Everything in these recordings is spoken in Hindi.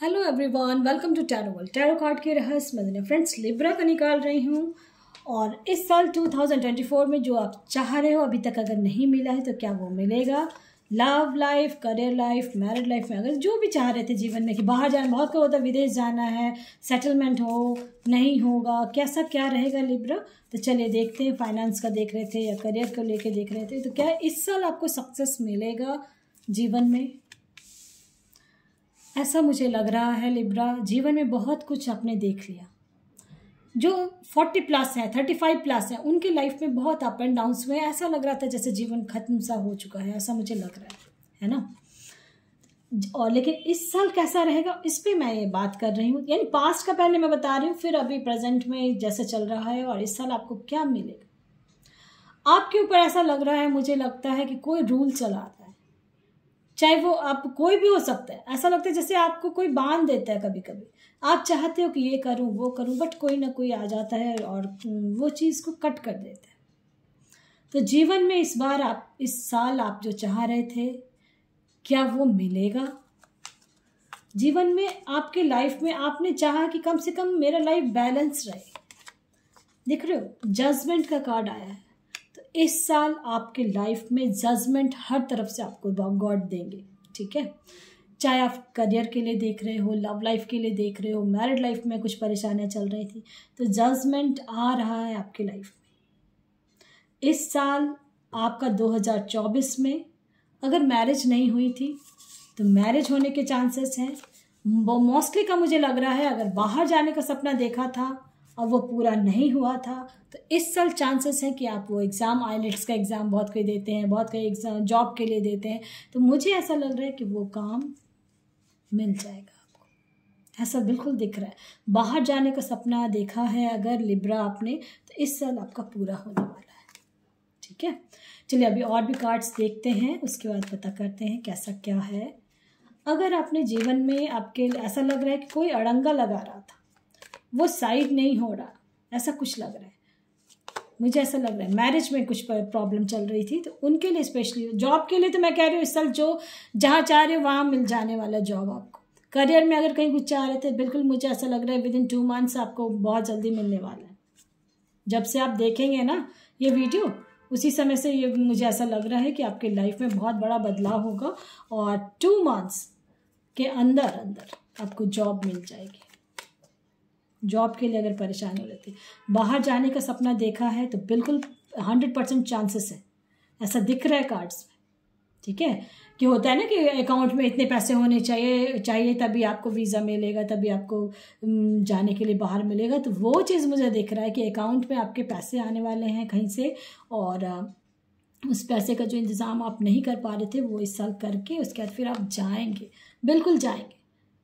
Hello everyone welcome to tarot world tarot card के रहस्य मैं फ्रेंड्स लिब्रा का निकाल रही हूँ। और इस साल 2024 में जो आप चाह रहे हो, अभी तक अगर नहीं मिला है तो क्या वो मिलेगा? Love life career life married life में अगर जो भी चाह रहे थे जीवन में कि बाहर जाना, बहुत का होता है विदेश जाना है सेटलमेंट हो, नहीं होगा, कैसा क्या रहेगा लिब्रा तो चलिए देखते हैं फाइनेंस का देख रहे थे या करियर को लेके देख रहे थे तो क्या इस साल आपको सक्सेस मिलेगा जीवन में? ऐसा मुझे लग रहा है लिब्रा जीवन में बहुत कुछ आपने देख लिया। जो फोर्टी प्लस है, थर्टी फाइव प्लस है, उनके लाइफ में बहुत अप एंड डाउन हुए ऐसा लग रहा था जैसे जीवन खत्म सा हो चुका है, ऐसा मुझे लग रहा है है ना? और लेकिन इस साल कैसा रहेगा, इस पर मैं ये बात कर रही हूँ। यानी पास्ट का पहले मैं बता रही हूँ, फिर अभी प्रेजेंट में जैसे चल रहा है और इस साल आपको क्या मिलेगा। आपके ऊपर ऐसा लग रहा है, मुझे लगता है कि कोई रूल चला चाहे वो आप कोई भी हो सकता है। ऐसा लगता है जैसे आपको कोई बाँध देता है कभी कभी आप चाहते हो कि ये करूँ, वो करूँ, बट कोई ना कोई आ जाता है और वो चीज़ को कट कर देता है। तो जीवन में इस बार आप, इस साल आप जो चाह रहे थे, क्या वो मिलेगा? जीवन में, आपके लाइफ में आपने चाहा कि कम से कम मेरा लाइफ बैलेंस रहे। देख रहे हो जजमेंट का कार्ड आया है। इस साल आपके लाइफ में जजमेंट हर तरफ़ से आपको गॉड देंगे, ठीक है? चाहे आप करियर के लिए देख रहे हो लव लाइफ के लिए देख रहे हो मैरिड लाइफ में कुछ परेशानियाँ चल रही थी तो जजमेंट आ रहा है आपकी लाइफ में। इस साल आपका 2024 में अगर मैरिज नहीं हुई थी तो मैरिज होने के चांसेस हैं। मोस्टली का मुझे लग रहा है अगर बाहर जाने का सपना देखा था और वो पूरा नहीं हुआ था तो इस साल चांसेस हैं कि आप वो एग्ज़ाम आईलेट्स का एग्ज़ाम बहुत कोई देते हैं, बहुत कोई एग्ज़ाम जॉब के लिए देते हैं। तो मुझे ऐसा लग रहा है कि वो काम मिल जाएगा आपको। ऐसा बिल्कुल दिख रहा है। बाहर जाने का सपना देखा है अगर लिब्रा आपने तो इस साल आपका पूरा होने वाला है। ठीक है? चलिए, अभी और भी कार्ड्स देखते हैं, उसके बाद पता करते हैं कैसा क्या है। अगर आपने जीवन में आपके ऐसा लग रहा है कि कोई अड़ंगा लगा रहा था वो साइड नहीं हो रहा। ऐसा कुछ लग रहा है। मुझे ऐसा लग रहा है। मैरिज में कुछ प्रॉब्लम चल रही थी तो उनके लिए स्पेशली जॉब के लिए तो मैं कह रही हूँ इस साल जो जहाँ चाह रहे हो, वहाँ मिल जाने वाला जॉब आपको। करियर में अगर कहीं कुछ चाह रहे थे, बिल्कुल मुझे ऐसा लग रहा है विद इन टू मंथ्स आपको बहुत जल्दी मिलने वाला है। जब से आप देखेंगे ना ये वीडियो उसी समय से ये मुझे ऐसा लग रहा है कि आपके लाइफ में बहुत बड़ा बदलाव होगा और टू मंथ्स के अंदर अंदर आपको जॉब मिल जाएगी। जॉब के लिए अगर परेशानी हो रही बाहर जाने का सपना देखा है तो बिल्कुल हंड्रेड परसेंट चांसेस है। ऐसा दिख रहा है कार्ड्स में। ठीक है? कि होता है ना कि अकाउंट में इतने पैसे होने चाहिए चाहिए तभी आपको वीज़ा मिलेगा, तभी आपको जाने के लिए बाहर मिलेगा। तो वो चीज़ मुझे दिख रहा है कि अकाउंट में आपके पैसे आने वाले हैं कहीं से और उस पैसे का जो इंतज़ाम आप नहीं कर पा रहे थे वो इस साल करके उसके बाद फिर आप जाएँगे। बिल्कुल जाएँगे।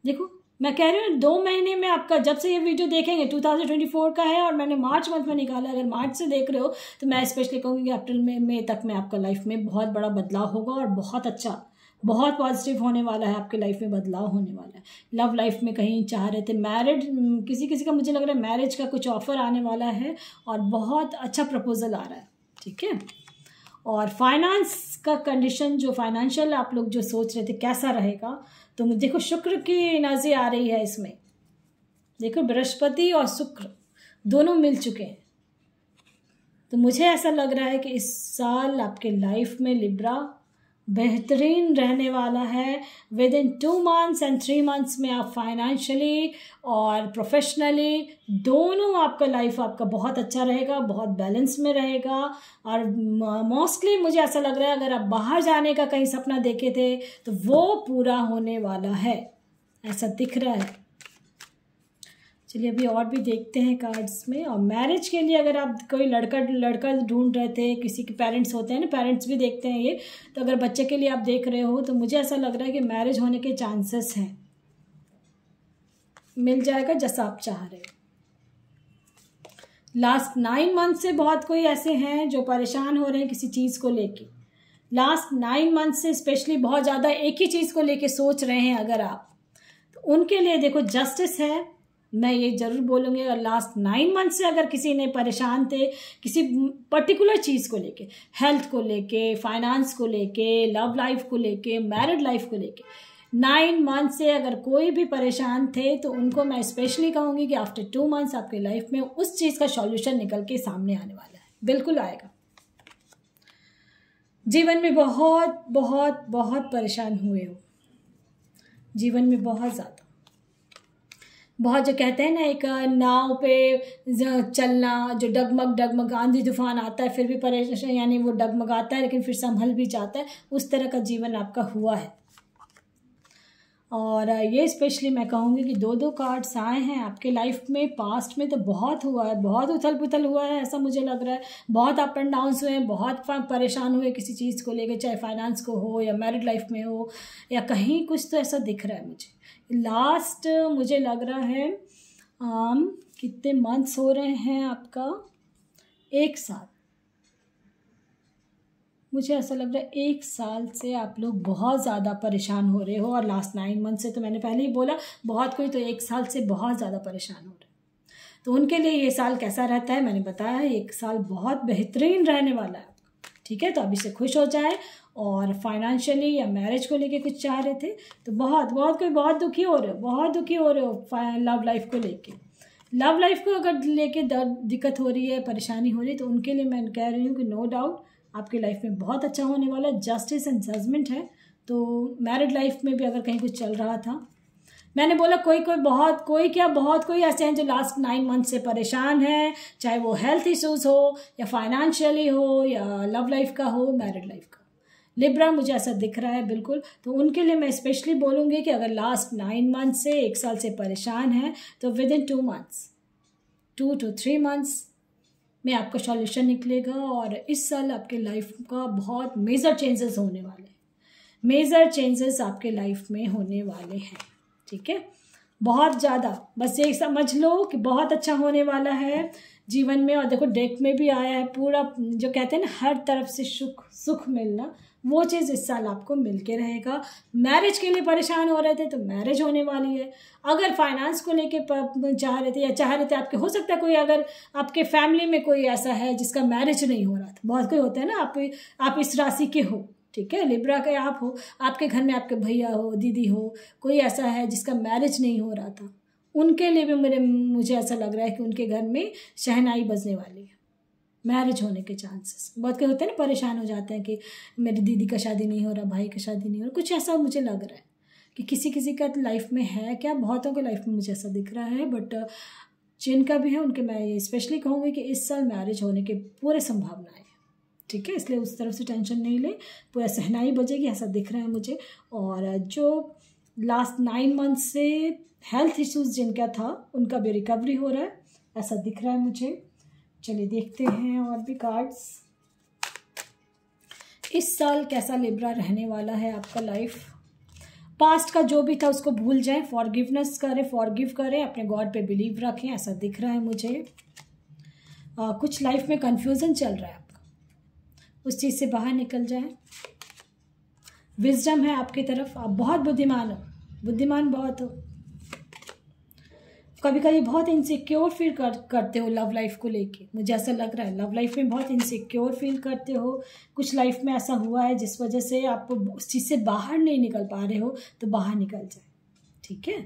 देखो मैं कह रही हूँ, दो महीने में आपका, जब से ये वीडियो देखेंगे 2024 का है और मैंने मार्च मंथ में निकाला, अगर मार्च से देख रहे हो तो मैं स्पेशली कहूँगी कि अप्रैल में मई तक में आपका लाइफ में बहुत बड़ा बदलाव होगा और बहुत अच्छा बहुत पॉजिटिव होने वाला है, आपके लाइफ में बदलाव होने वाला है। लव लाइफ में कहीं चाह रहे थे मैरिड किसी किसी का मुझे लग रहा है मैरिज का कुछ ऑफ़र आने वाला है और बहुत अच्छा प्रपोजल आ रहा है, ठीक है? और फाइनेंस का कंडीशन जो फाइनेंशियल आप लोग जो सोच रहे थे, कैसा रहेगा? तो देखो, शुक्र की एनर्जी आ रही है इसमें। देखो, बृहस्पति और शुक्र दोनों मिल चुके हैं। तो मुझे ऐसा लग रहा है कि इस साल आपके लाइफ में लिब्रा बेहतरीन रहने वाला है। Within two months and three months में आप फाइनेंशियली और प्रोफेशनली दोनों आपका लाइफ आपका बहुत अच्छा रहेगा, बहुत बैलेंस में रहेगा। और मोस्टली मुझे ऐसा लग रहा है, अगर आप बाहर जाने का कहीं सपना देखे थे तो वो पूरा होने वाला है। ऐसा दिख रहा है। चलिए अभी और भी देखते हैं कार्ड्स में। और मैरिज के लिए अगर आप कोई लड़का लड़का ढूंढ रहे थे, किसी के पेरेंट्स होते हैं ना पेरेंट्स भी देखते हैं ये तो अगर बच्चे के लिए आप देख रहे हो तो मुझे ऐसा लग रहा है कि मैरिज होने के चांसेस हैं। मिल जाएगा जैसा आप चाह रहे हो। लास्ट नाइन मंथ से बहुत कोई ऐसे हैं जो परेशान हो रहे हैं किसी चीज़ को लेके। लास्ट नाइन मंथ से स्पेशली बहुत ज़्यादा एक ही चीज़ को लेके सोच रहे हैं अगर आप। तो उनके लिए देखो जस्टिस है मैं ये ज़रूर बोलूँगी, अगर लास्ट नाइन मंथ से अगर किसी ने परेशान थे, किसी पर्टिकुलर चीज़ को लेके हेल्थ को लेके फाइनेंस को लेके लव लाइफ को लेके मैरिड लाइफ को लेके नाइन मंथ से अगर कोई भी परेशान थे तो उनको मैं स्पेशली कहूँगी कि आफ्टर टू मंथ्स आपके लाइफ में उस चीज़ का सॉल्यूशन निकल के सामने आने वाला है। बिल्कुल आएगा। जीवन में बहुत बहुत बहुत परेशान हुए हो। जीवन में बहुत ज़्यादा। बहुत जो कहते हैं ना, एक नाव पे चलना, जो डगमग डगमग, आंधी तूफ़ान आता है, फिर भी परेशान, यानी वो डगमगाता है, लेकिन फिर संभल भी जाता है, उस तरह का जीवन आपका हुआ है। और ये स्पेशली मैं कहूँगी कि दो दो कार्ड्स आए हैं आपके लाइफ में, पास्ट में तो बहुत हुआ है, बहुत उथल पुथल हुआ है ऐसा मुझे लग रहा है। बहुत अप एंड डाउन्स हुए हैं, बहुत परेशान हुए किसी चीज़ को लेकर चाहे फाइनेंस को हो या मैरिड लाइफ में हो या कहीं कुछ तो ऐसा दिख रहा है मुझे। लास्ट मुझे लग रहा है आम कितने मंथ्स हो रहे हैं आपका? एक साल। मुझे ऐसा लग रहा है एक साल से आप लोग बहुत ज़्यादा परेशान हो रहे हो और लास्ट नाइन मंथ से तो मैंने पहले ही बोला, बहुत कोई तो एक साल से बहुत ज़्यादा परेशान हो रहे तो उनके लिए ये साल कैसा रहता है मैंने बताया, एक साल बहुत बेहतरीन रहने वाला है। ठीक है तो अभी से खुश हो जाए और फाइनेंशियली या मैरिज को लेके कुछ चाह रहे थे तो बहुत बहुत कोई बहुत दुखी हो रहे हो, बहुत दुखी हो रहे हो लव लाइफ को लेके। लव लाइफ को अगर लेके दिक्कत हो रही है, परेशानी हो रही है तो उनके लिए मैं कह रही हूँ कि नो डाउट आपकी लाइफ में बहुत अच्छा होने वाला है। जस्टिस एंड जजमेंट है। तो मैरिड लाइफ में भी अगर कहीं कुछ चल रहा था, मैंने बोला, कोई कोई बहुत, कोई क्या बहुत, कोई ऐसे हैं जो लास्ट नाइन मंथ से परेशान है, चाहे वो हेल्थ इश्यूज़ हो या फाइनेंशियली हो या लव लाइफ का हो मैरिड लाइफ का। लिब्रा मुझे ऐसा दिख रहा है, बिल्कुल। तो उनके लिए मैं स्पेशली बोलूँगी कि अगर लास्ट नाइन मंथ से एक साल से परेशान है तो within two months two two three months में आपका सॉल्यूशन निकलेगा और इस साल आपके लाइफ का बहुत मेजर चेंजेस होने वाले हैं। मेजर चेंजेस आपके लाइफ में होने वाले हैं, ठीक है? बहुत ज़्यादा, बस ये समझ लो कि बहुत अच्छा होने वाला है जीवन में और देखो डेक में भी आया है पूरा, जो कहते हैं ना, हर तरफ़ से सुख सुख मिलना वो चीज़ इस साल आपको मिल के रहेगा। मैरिज के लिए परेशान हो रहे थे तो मैरिज होने वाली है। अगर फाइनेंस को लेके चाह रहे थे या चाह रहे थे आपके, हो सकता है कोई अगर आपके फैमिली में कोई ऐसा है जिसका मैरिज नहीं हो रहा था। बहुत कोई होता है ना, आप आप इस राशि के हो, ठीक है? लिब्रा के आप हो, आपके घर में आपके भैया हो, दीदी हो, कोई ऐसा है जिसका मैरिज नहीं हो रहा था, उनके लिए भी मेरे, मुझे ऐसा लग रहा है कि उनके घर में शहनाई बजने वाली है। मैरिज होने के चांसेस बहुत के होते हैं ना, परेशान हो जाते हैं कि मेरी दीदी का शादी नहीं हो रहा, भाई का शादी नहीं हो रहा। कुछ ऐसा मुझे लग रहा है कि किसी किसी का लाइफ में है क्या? बहुतों के लाइफ में मुझे ऐसा दिख रहा है बट जिनका भी है, उनके मैं ये स्पेशली कहूँगी कि इस साल मैरिज होने के पूरे संभावनाएँ ठीक है? इसलिए उस तरफ़ से टेंशन नहीं ले। पूरा सहनाई बजेगी, ऐसा दिख रहा है मुझे। और जो लास्ट नाइन मंथ से हेल्थ इश्यूज़ जिनका था, उनका भी रिकवरी हो रहा है, ऐसा दिख रहा है मुझे। चलिए देखते हैं और भी कार्ड्स इस साल कैसा लिब्रा रहने वाला है आपका लाइफ पास्ट का जो भी था उसको भूल जाएँ फॉरगिवनेस करें फॉरगिव करें अपने गॉड पे बिलीव रखें ऐसा दिख रहा है मुझे। आ, कुछ लाइफ में कन्फ्यूज़न चल रहा है आपका। उस चीज़ से बाहर निकल जाए। विजडम है आपकी तरफ़। आप बहुत बुद्धिमान हो। बुद्धिमान बहुत हो। कभी कभी बहुत इनसिक्योर फील कर, करते हो लव लाइफ को लेके। मुझे ऐसा लग रहा है लव लाइफ में बहुत इनसिक्योर फील करते हो। कुछ लाइफ में ऐसा हुआ है जिस वजह से आप उस चीज़ से बाहर नहीं निकल पा रहे हो तो बाहर निकल जाए। ठीक है?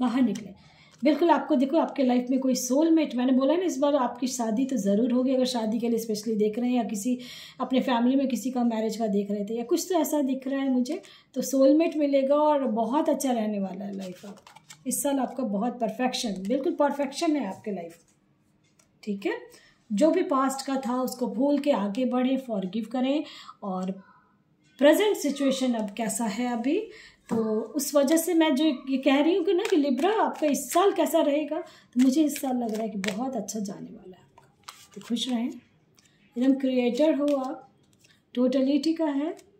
बाहर निकले। बिल्कुल आपको देखो, आपके लाइफ में कोई सोलमेट मैंने बोला ना इस बार आपकी शादी तो ज़रूर होगी, अगर शादी के लिए स्पेशली देख रहे हैं या किसी, अपने फैमिली में किसी का मैरिज का देख रहे थे या कुछ तो ऐसा दिख रहा है मुझे तो सोलमेट मिलेगा और बहुत अच्छा रहने वाला है लाइफ आपका। इस साल आपका बहुत परफेक्शन बिल्कुल परफेक्शन है आपके लाइफ ठीक है? जो भी पास्ट का था, उसको भूल के आगे बढ़े फॉरगिव करें और प्रेजेंट सिचुएशन अब कैसा है अभी? तो उस वजह से मैं जो ये कह रही हूँ कि ना कि लिब्रा आपका इस साल कैसा रहेगा? तो मुझे इस साल लग रहा है कि बहुत अच्छा जाने वाला है आपका। तो खुश रहें। एकदम क्रिएटर हो आप। टोटलिटी का है।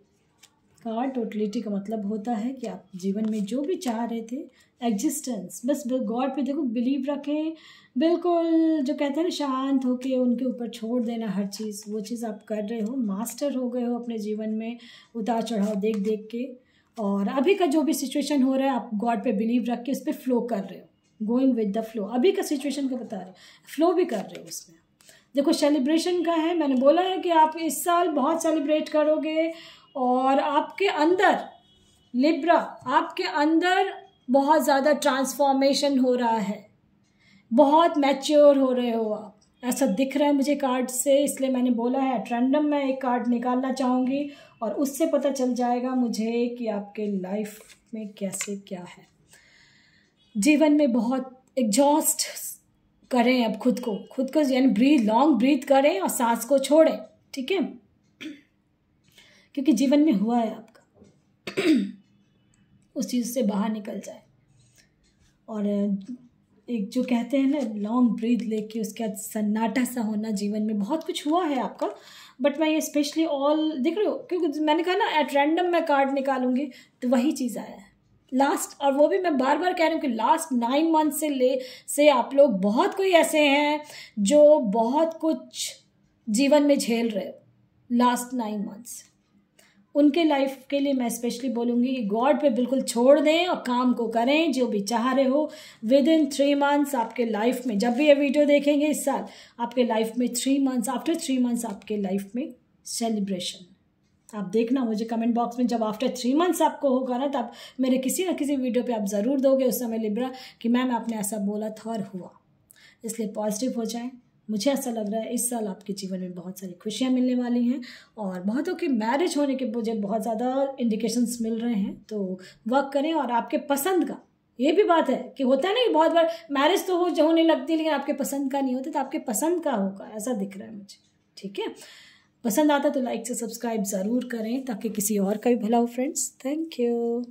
कार्ड टोटलिटी का मतलब होता है कि आप जीवन में जो भी चाह रहे थे एग्जिस्टेंस बस गॉड पे देखो बिलीव रखें। बिल्कुल, जो कहते हैं ना, शांत होके उनके ऊपर छोड़ देना हर चीज़। वो चीज़ आप कर रहे हो मास्टर हो गए हो अपने जीवन में, उतार चढ़ाव देख देख के। और अभी का जो भी सिचुएशन हो रहा है, आप गॉड पे बिलीव रख के उस पर फ्लो कर रहे हो। गोइंग विद द फ्लो अभी का सिचुएशन का बता रहे हो। फ्लो भी कर रहे हो उसमें। देखो सेलिब्रेशन का है, मैंने बोला है कि आप इस साल बहुत सेलिब्रेट करोगे। और आपके अंदर लिब्रा आपके अंदर बहुत ज़्यादा ट्रांसफॉर्मेशन हो रहा है। बहुत मैच्योर हो रहे हो आप। ऐसा दिख रहा है मुझे कार्ड से, इसलिए मैंने बोला है ट्रेंडम में एक कार्ड निकालना चाहूँगी और उससे पता चल जाएगा मुझे कि आपके लाइफ में कैसे क्या है। जीवन में बहुत एग्जॉस्ट करें अब खुद को। खुद को यानी ब्रीथ लॉन्ग ब्रीथ करें और सांस को छोड़ें, ठीक है? क्योंकि जीवन में हुआ है आपका। उस चीज़ से बाहर निकल जाए। और, एक जो कहते हैं ना लॉन्ग ब्रीथ लेके उसके बाद सन्नाटा सा होना जीवन में, बहुत कुछ हुआ है आपका बट मैं ये स्पेशली ऑल देख रहे हो? क्योंकि मैंने कहा ना एट रैंडम मैं कार्ड निकालूँगी तो वही चीज़ आया है। लास्ट और वो भी मैं बार बार कह रही हूँ कि लास्ट नाइन मंथ से ले, से आप लोग बहुत कोई ऐसे हैं, जो बहुत कुछ जीवन में झेल रहे हो। लास्ट नाइन मंथ्स उनके लाइफ के लिए मैं स्पेशली बोलूँगी कि गॉड पे बिल्कुल छोड़ दें और काम को करें, जो भी चाह रहे हो। विद इन थ्री मंथ्स आपके लाइफ में, जब भी ये वीडियो देखेंगे इस साल, आपके लाइफ में three months after three months आपके लाइफ में सेलिब्रेशन आप देखना, मुझे कमेंट बॉक्स में जब आफ्टर थ्री मंथ्स आपको होगा ना, तब मेरे किसी ना किसी वीडियो पे आप ज़रूर दोगे उस समय लिब्रा कि मैम आपने ऐसा बोला था और हुआ। इसलिए पॉजिटिव हो जाए। मुझे ऐसा लग रहा है इस साल आपके जीवन में बहुत सारी खुशियाँ मिलने वाली हैं और बहुतों की मैरिज होने के मुझे बहुत ज़्यादा इंडिकेशंस मिल रहे हैं। तो वर्क करें और आपके पसंद का, ये भी बात है कि होता है ना कि बहुत बार मैरिज तो हो जो होने लगती है, लेकिन आपके पसंद का नहीं होता तो आपके पसंद का होगा, ऐसा दिख रहा है मुझे। ठीक है? पसंद आता तो लाइक से सब्सक्राइब ज़रूर करें, ताकि किसी और का भी भला हो फ्रेंड्स थैंक यू